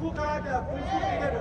fugada, fugida.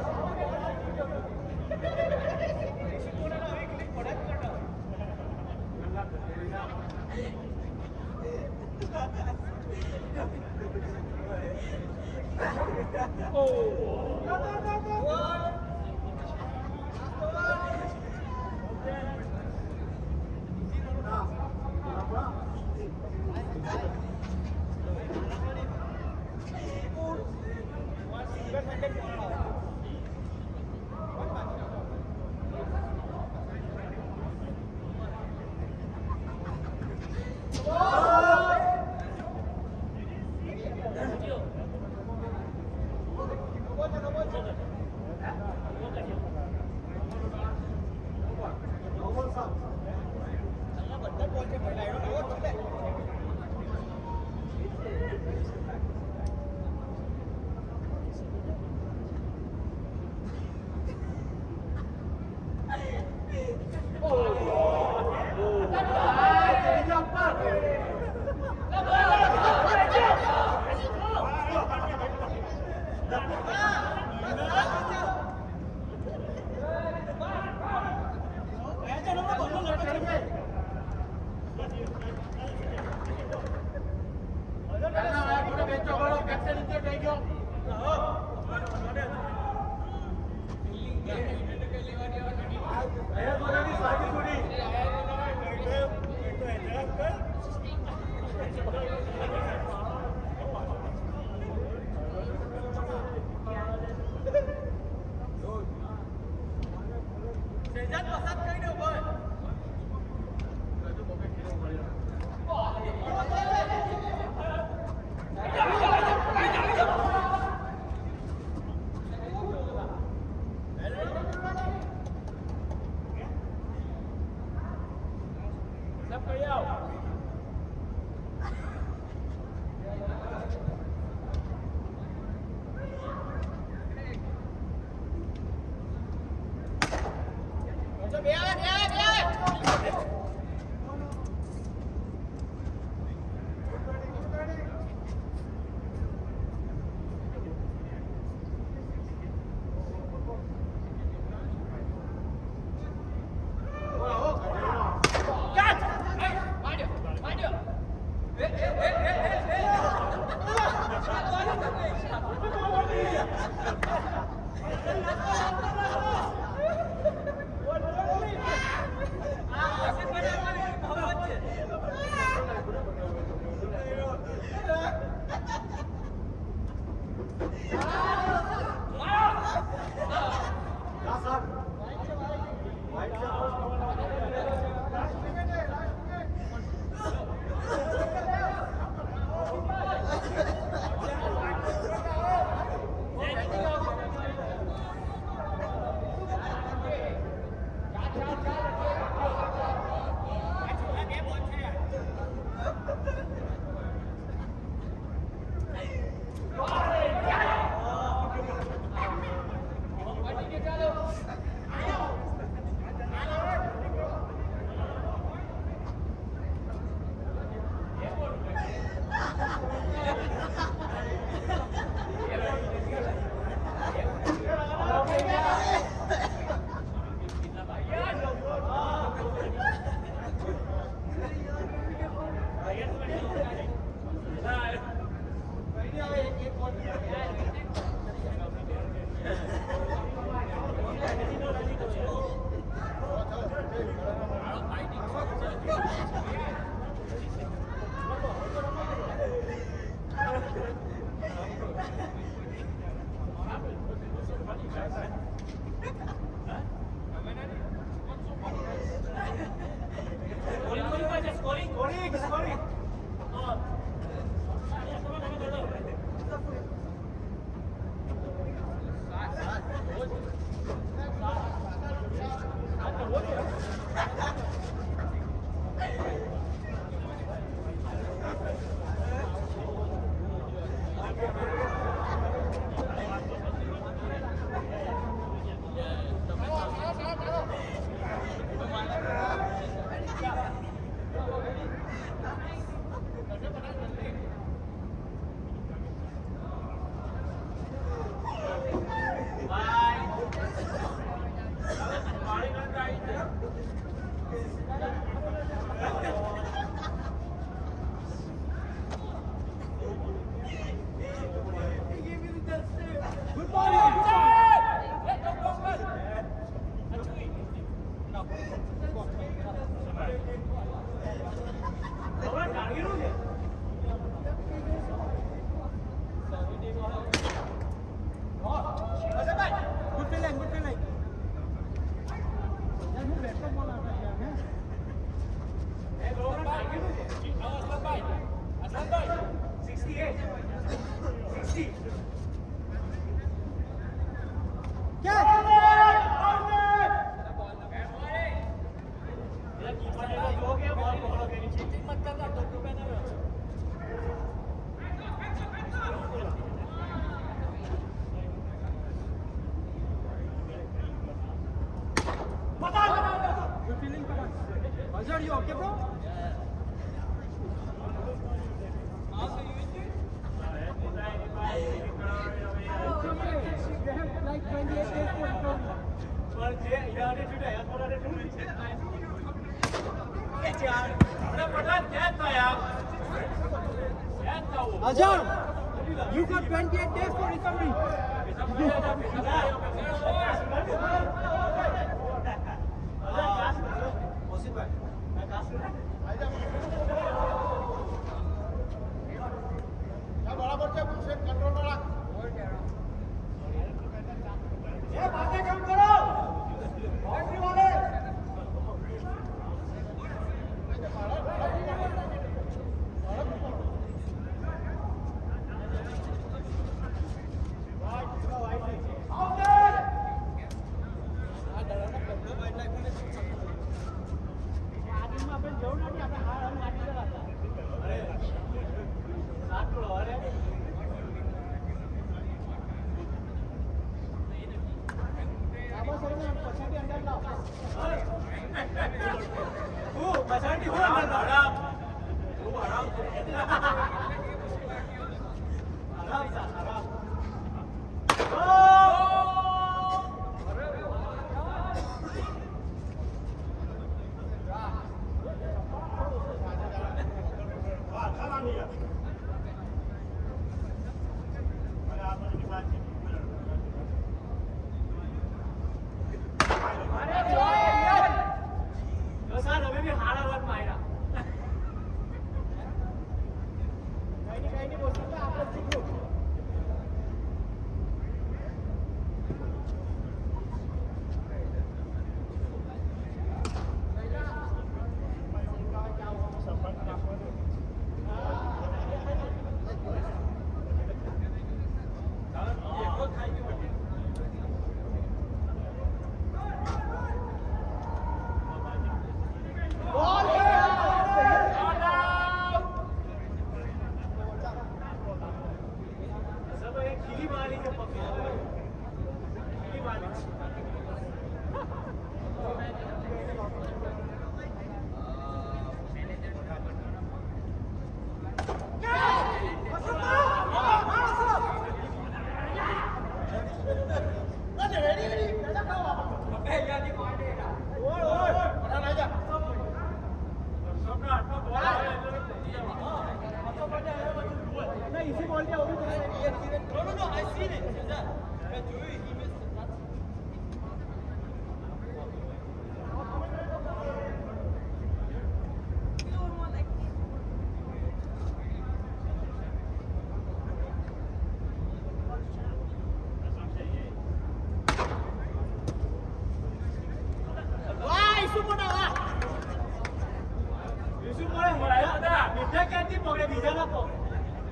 બીજાના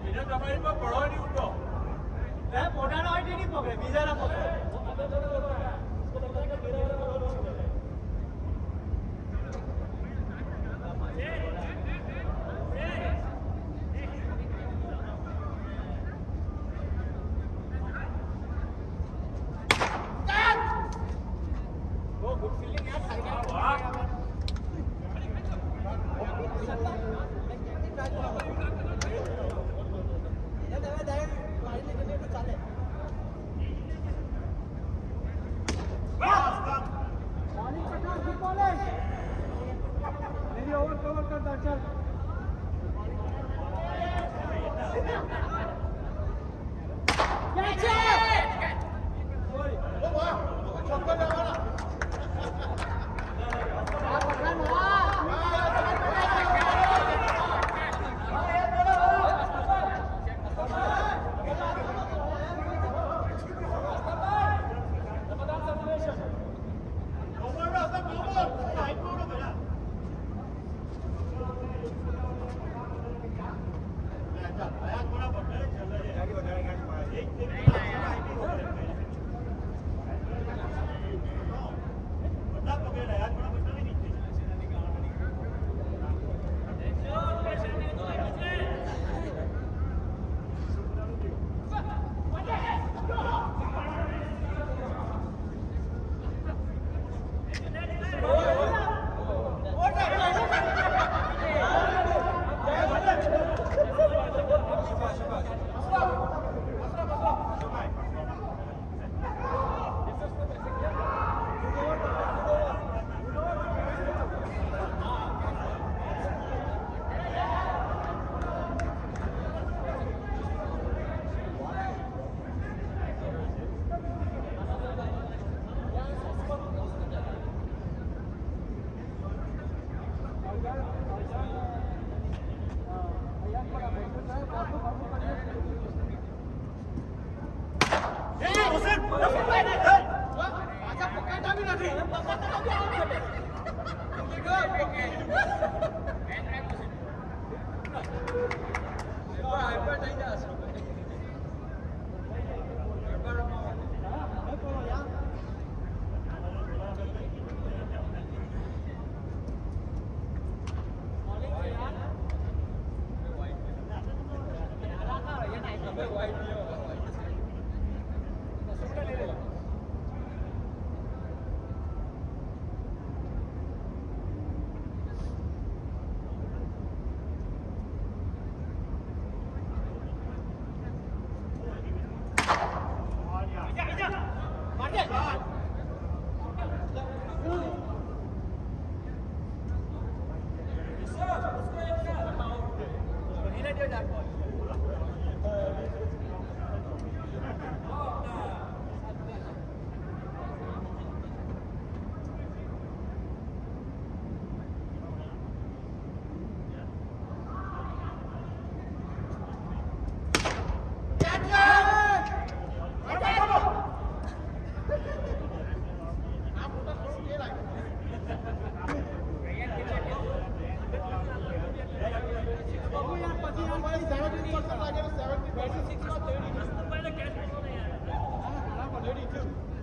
એને તમારી પર પડવાની ઉઠો પોતાનો હોય નહીં પકડે બીજાના પકડે 빨리 빨리 빨리 two.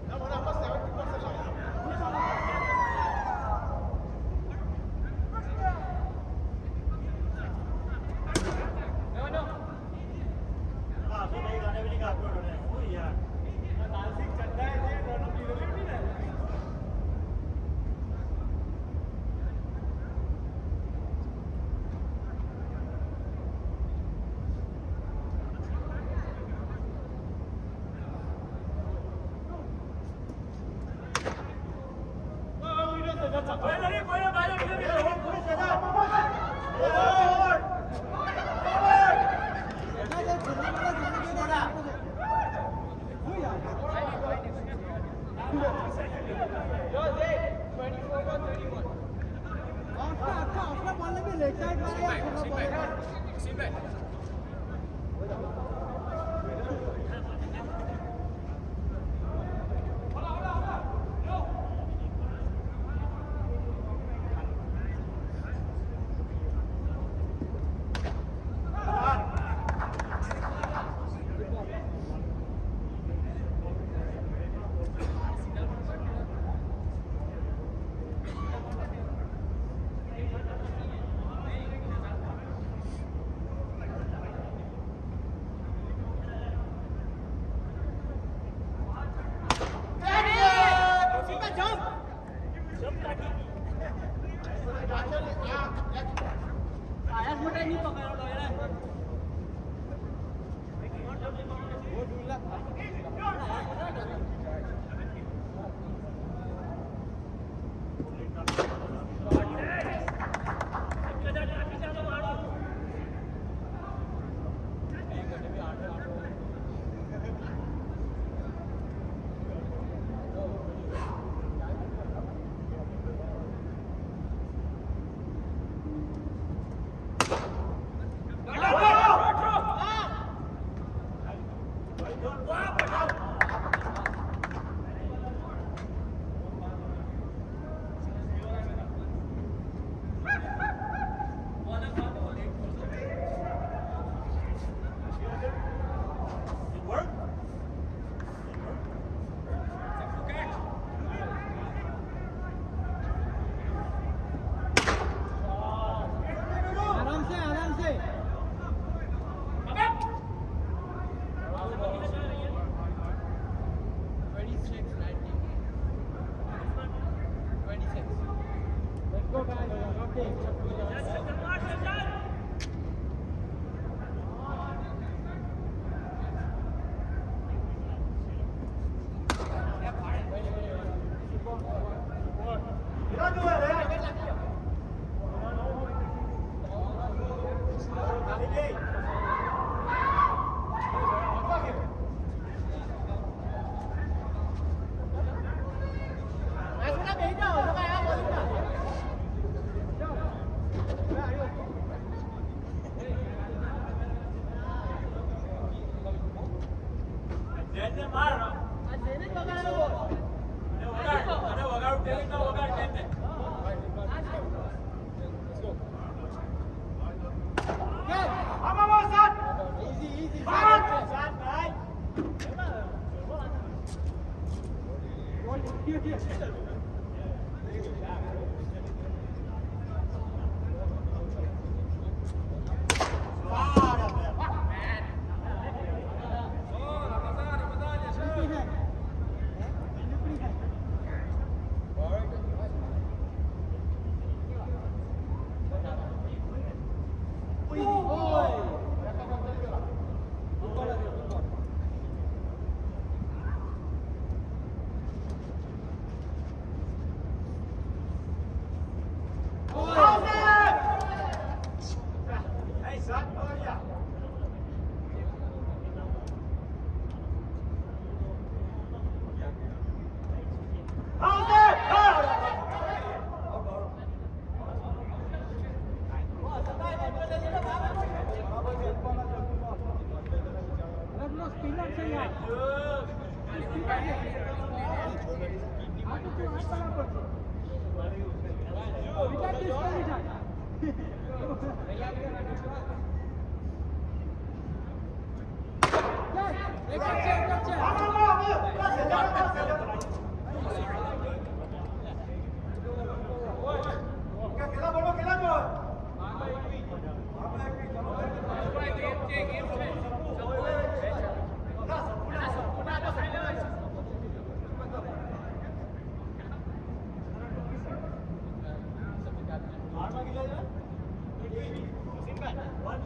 I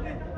mean,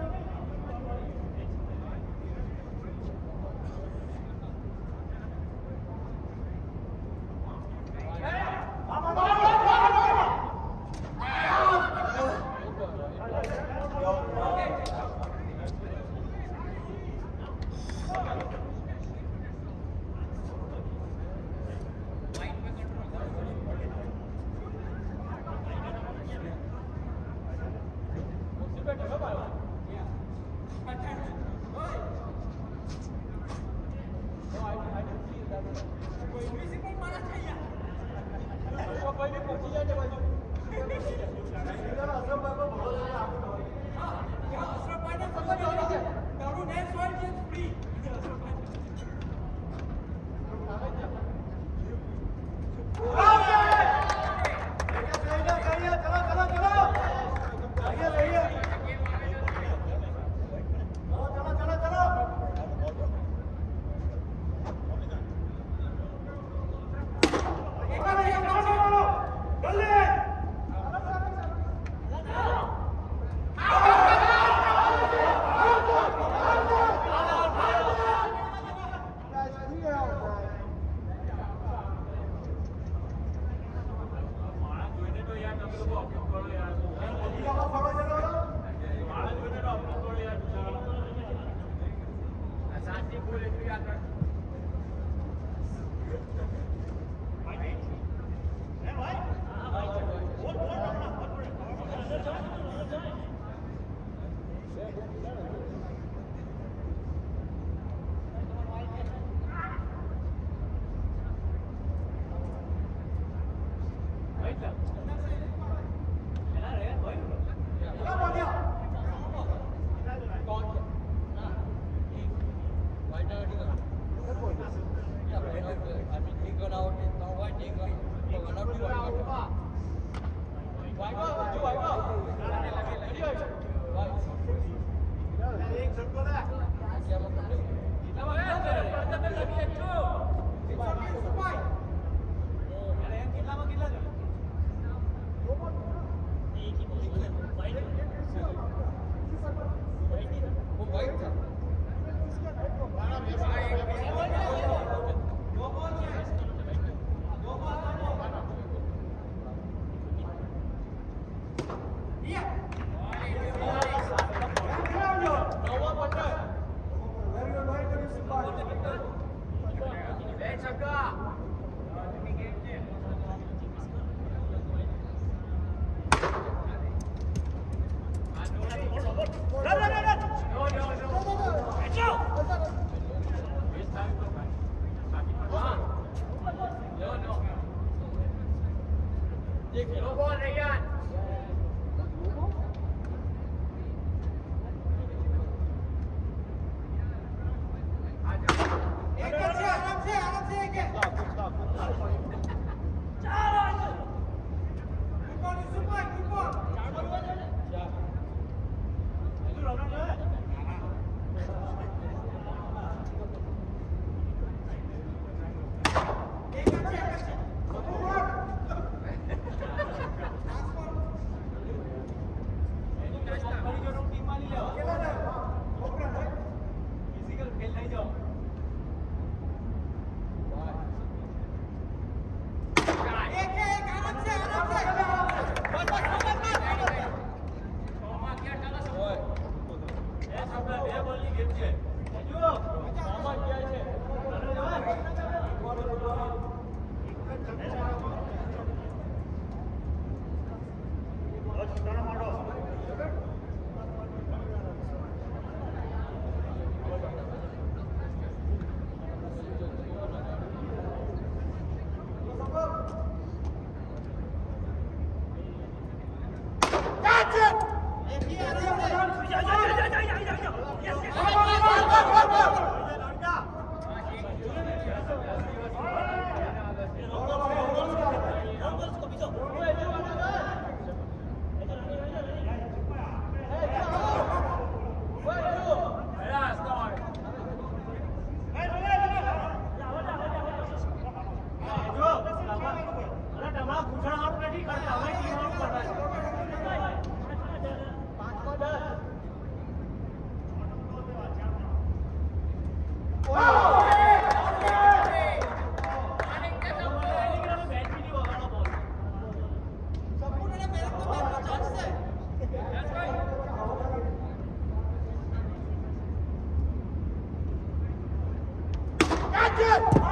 Get!